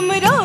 हमरा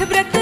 hibret